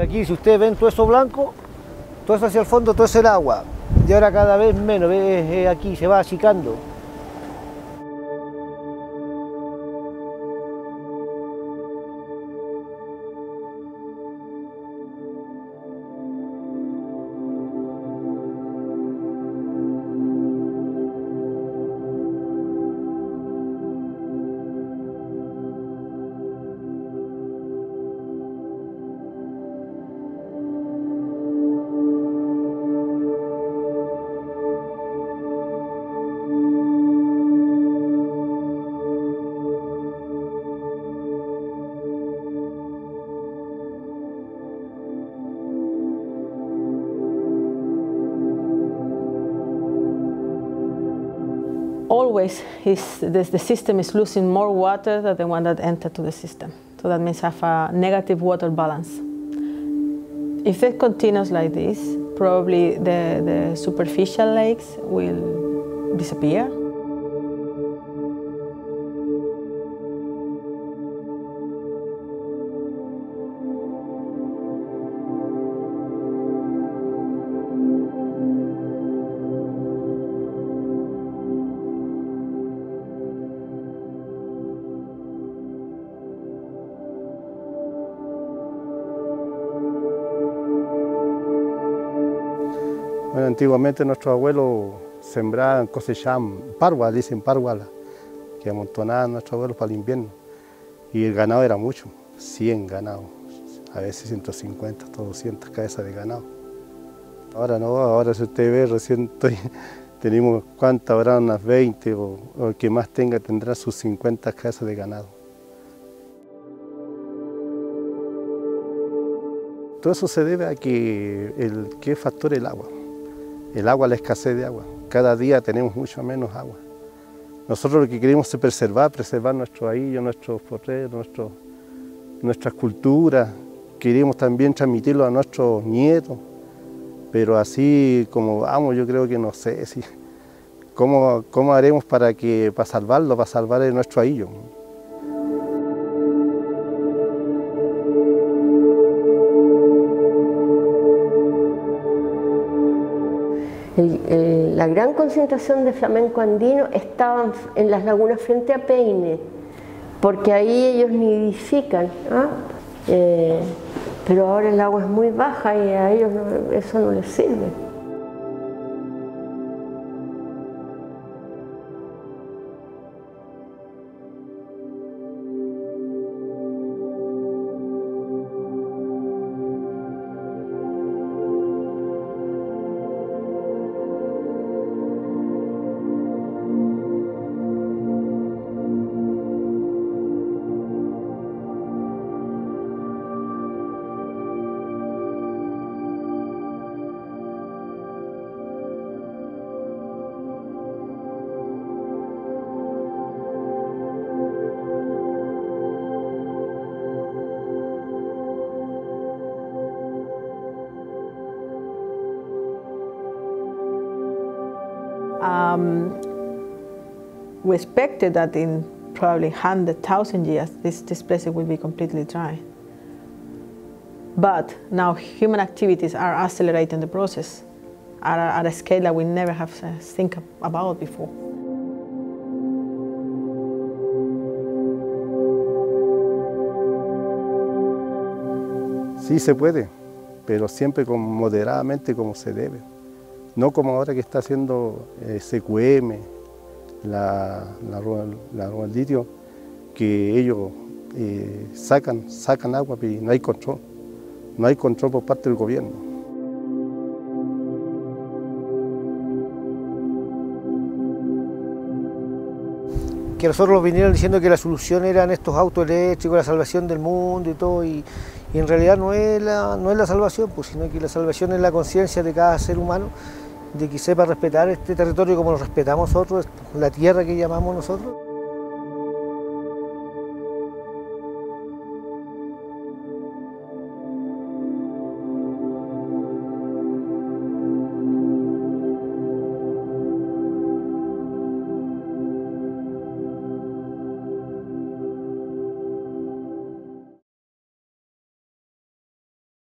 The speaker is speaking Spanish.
Aquí si ustedes ven todo eso blanco, todo eso hacia el fondo, todo es el agua. Y ahora cada vez menos, ¿ves? aquí se va achicando. Always is the, the system is losing more water than the one that entered to the system. So that means have a negative water balance. If it continues like this, probably the, the superficial lakes will disappear. Bueno, antiguamente nuestros abuelos sembraban, cosechaban parguas, dicen parguas, que amontonaban nuestros abuelos para el invierno. Y el ganado era mucho, 100 ganados, a veces 150, 200 cabezas de ganado. Ahora no, ahora si usted ve, recién tenemos cuántas, habrá unas 20 o, el que más tenga tendrá sus 50 cabezas de ganado. Todo eso se debe a que el que factor el agua el agua, la escasez de agua. Cada día tenemos mucho menos agua. Nosotros lo que queremos es preservar, preservar nuestro ahillo, nuestros porreros, nuestro, nuestras culturas. Queremos también transmitirlo a nuestros nietos, pero así como vamos, yo creo que no sé si, ¿cómo, cómo haremos para, que, para salvarlo, para salvar nuestro ahillo. La gran concentración de flamenco andino estaban en las lagunas frente a Peine, porque ahí ellos nidifican, ¿ah? eh, pero ahora el agua es muy baja y a ellos eso no les sirve. Um, we expected that in probably 100,000 years, this, this place will be completely dry. But now human activities are accelerating the process at a, at a scale that we never have to think about before. Sí se puede, pero siempre con, moderadamente como se debe. No como ahora que está haciendo eh, CQM, la, la, la que ellos eh, sacan, sacan agua y no hay control, no hay control por parte del gobierno. que nosotros vinieron diciendo que la solución eran estos autos eléctricos, la salvación del mundo y todo, y, y, en realidad no es, la, no es la salvación, pues, sino que la salvación es la conciencia de cada ser humano de que sepa respetar este territorio como lo respetamos nosotros, la tierra que llamamos nosotros.